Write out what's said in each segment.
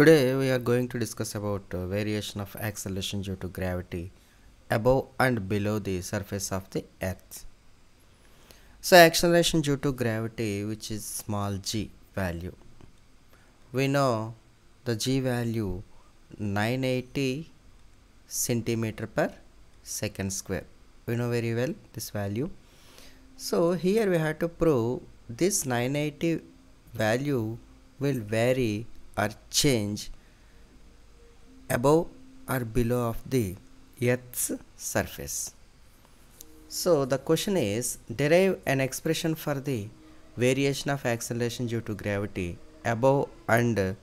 Today we are going to discuss about uh, variation of acceleration due to gravity above and below the surface of the earth. So acceleration due to gravity which is small g value. We know the g value 980 centimeter per second square. We know very well this value. So here we have to prove this 980 value will vary or change above or below of the earth's surface. So the question is derive an expression for the variation of acceleration due to gravity above and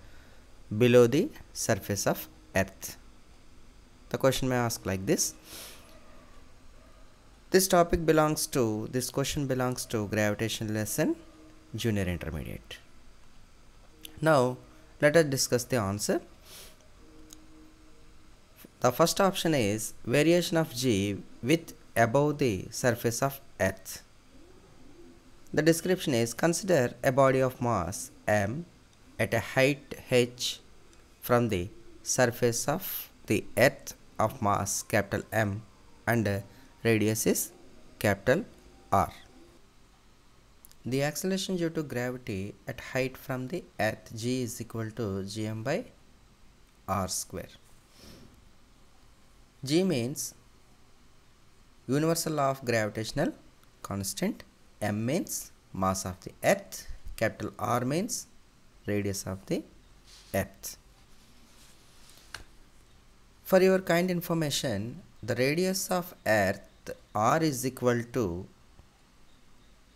below the surface of earth. The question may ask like this. This topic belongs to this question belongs to gravitation lesson junior intermediate. Now let us discuss the answer. The first option is variation of g with above the surface of earth. The description is consider a body of mass m at a height h from the surface of the earth of mass capital M and radius is capital R. The acceleration due to gravity at height from the earth g is equal to gm by r square. g means universal law of gravitational constant, m means mass of the earth, capital R means radius of the earth. For your kind information, the radius of earth r is equal to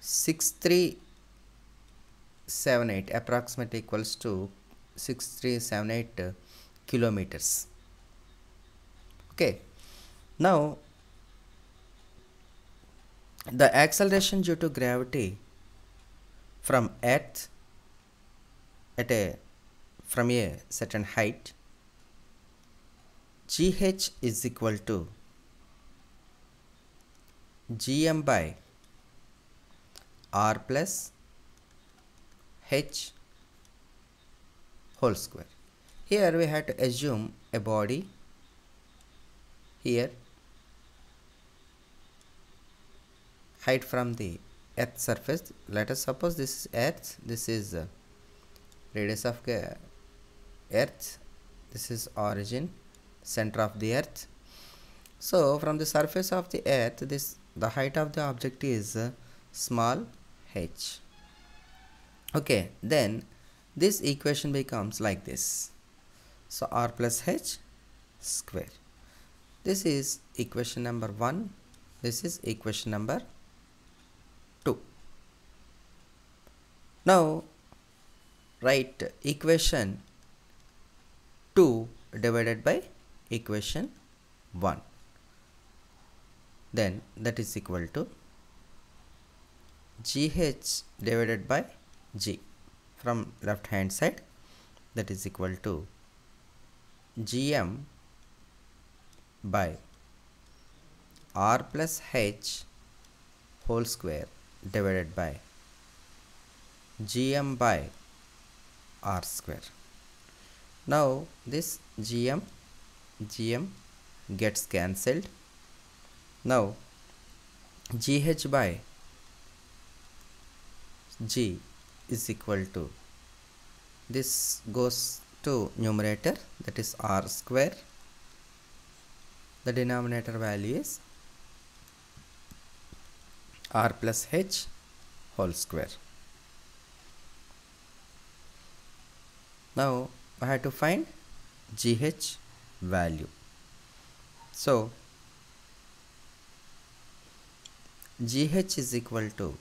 6378 approximately equals to 6378 kilometers. Okay. Now the acceleration due to gravity from earth at a from a certain height gh is equal to gm by r plus h whole square. Here we have to assume a body. Here height from the earth surface. Let us suppose this is earth. This is uh, radius of uh, earth. This is origin center of the earth. So from the surface of the earth this the height of the object is uh, small h. Okay then this equation becomes like this. So r plus h square. This is equation number 1 this is equation number 2 now write equation 2 divided by equation 1 then that is equal to gh divided by g from left hand side that is equal to gm by r plus h whole square divided by gm by r square. Now this gm gm gets cancelled. Now gh by g is equal to this goes to numerator that is r square. The denominator value is r plus h whole square. Now I have to find gh value. So gh is equal to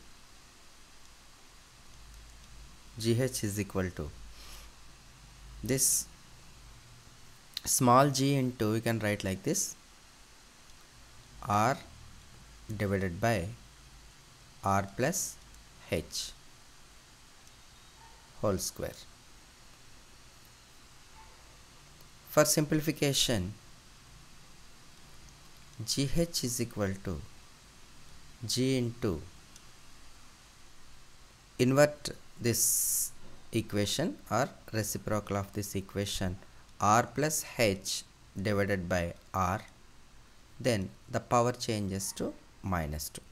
gh is equal to this. Small g into we can write like this. R divided by r plus h whole square. For simplification gh is equal to g into invert this equation or reciprocal of this equation r plus h divided by r then the power changes to minus 2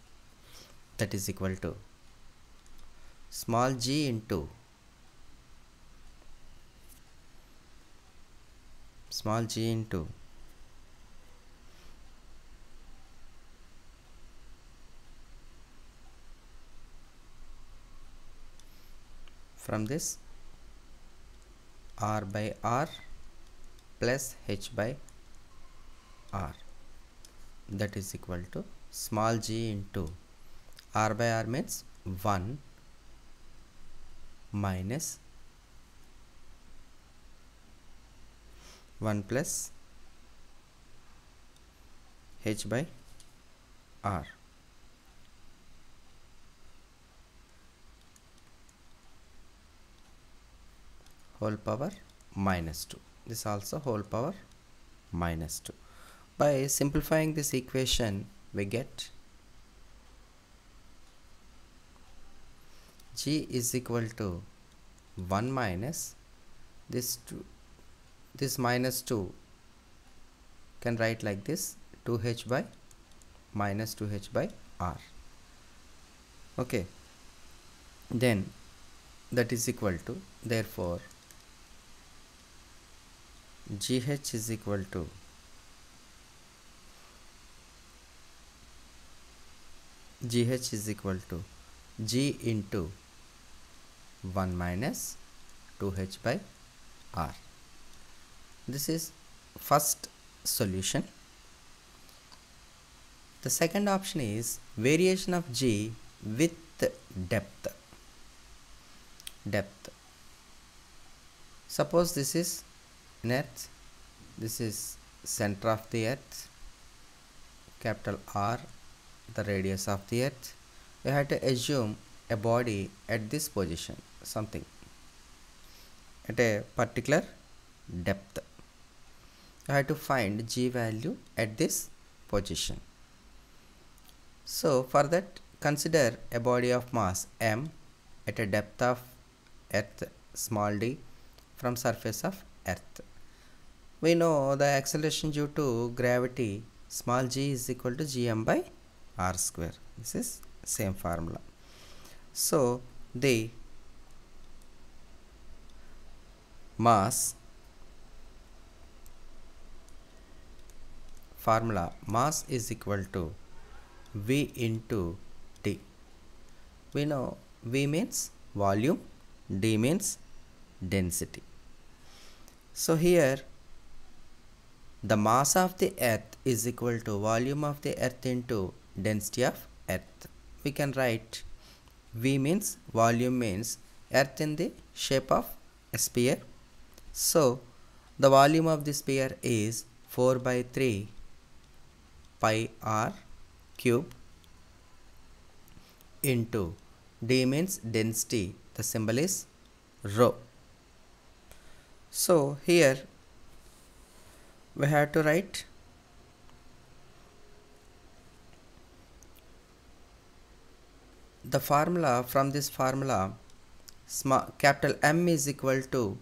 that is equal to small g into small g into from this r by r plus h by r. That is equal to small g into r by r means 1 minus 1 plus h by r whole power minus 2 this also whole power minus 2 by simplifying this equation we get g is equal to 1 minus this 2 this minus 2 can write like this 2h by minus 2h by r. Okay. Then that is equal to therefore GH is equal to GH is equal to G into 1 minus 2H by R. This is first solution. The second option is variation of G with depth. Depth. Suppose this is earth this is center of the earth capital R the radius of the earth. We have to assume a body at this position something at a particular depth. You have to find g value at this position. So for that consider a body of mass m at a depth of earth small d from surface of earth we know the acceleration due to gravity small g is equal to gm by r square. This is same formula. So the mass formula mass is equal to v into d we know v means volume d means density. So here the mass of the earth is equal to volume of the earth into density of earth. We can write V means volume means earth in the shape of a sphere. So the volume of the sphere is 4 by 3 pi r cube into d means density the symbol is rho. So here we have to write. The formula from this formula capital M is equal to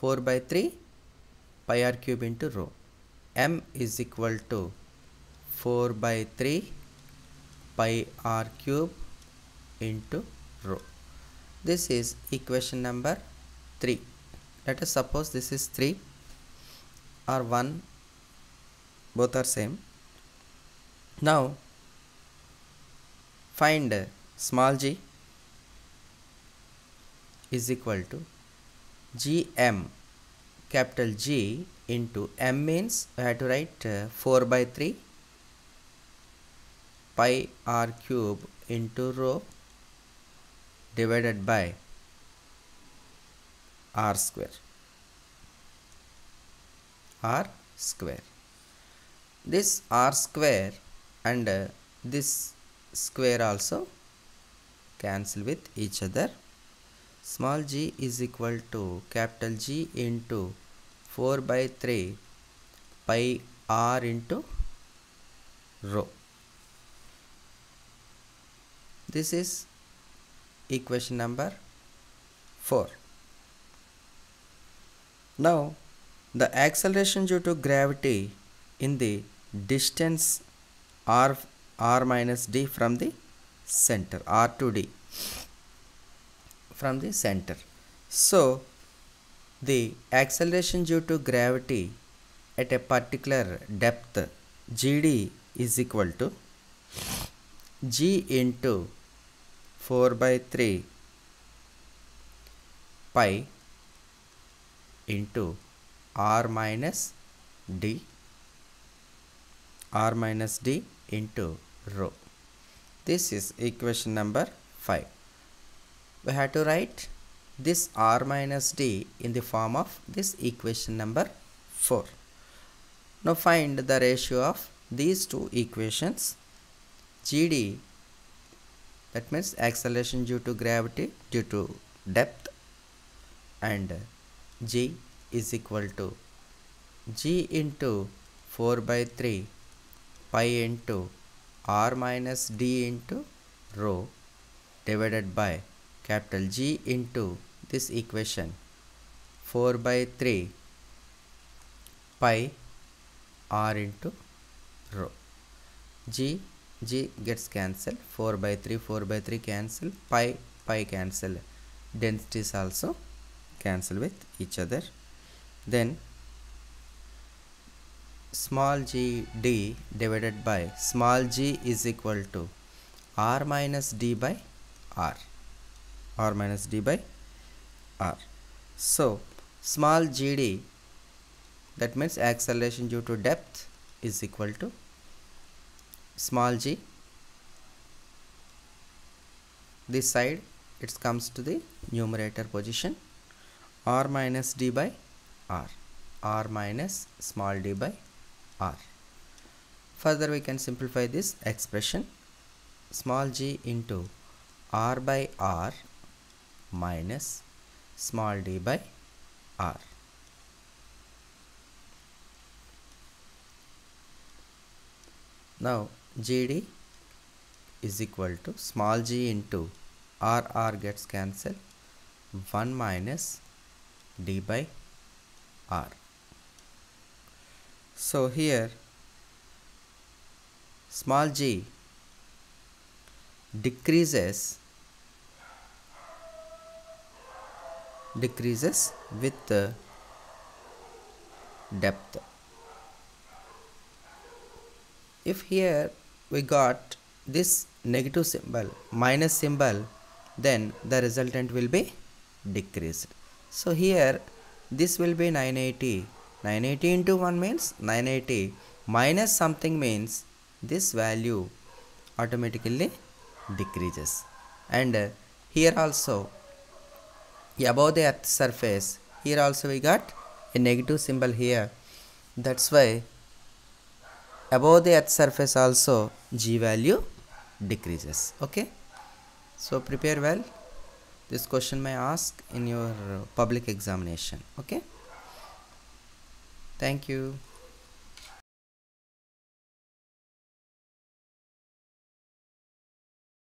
4 by 3 pi r cube into rho. M is equal to 4 by 3 pi r cube into rho. This is equation number 3 let us suppose this is 3 or 1 both are same. Now find small g is equal to gm capital G into m means I have to write uh, 4 by 3 pi r cube into rho divided by r square r square this r square and uh, this square also cancel with each other. Small g is equal to capital G into 4 by 3 pi r into rho. This is equation number 4 now the acceleration due to gravity in the distance r r minus d from the center r to d from the center. So the acceleration due to gravity at a particular depth gd is equal to g into 4 by 3 pi into r minus d r minus d into rho. This is equation number 5 we have to write this r minus d in the form of this equation number 4 now find the ratio of these two equations. Gd that means acceleration due to gravity due to depth and g is equal to g into 4 by 3 pi into r minus d into rho divided by capital G into this equation 4 by 3 pi r into rho. G G gets cancelled. 4 by 3 4 by 3 cancel pi pi cancel densities also cancel with each other. Then small g d divided by small g is equal to r minus d by r r minus d by r. So small gd that means acceleration due to depth is equal to small g. This side it comes to the numerator position r minus d by r r minus small d by r. Further we can simplify this expression. Small g into r by r minus small d by r. Now gd is equal to small g into r r gets cancelled. 1 minus d by r so here small g decreases decreases with the depth. If here we got this negative symbol minus symbol then the resultant will be decreased. So here this will be 980 980 into 1 means 980 minus something means this value automatically decreases. And uh, here also above the earth surface here also we got a negative symbol here. That's why above the earth surface also g value decreases. Okay? So prepare well. This question may ask in your public examination. Okay Thank you.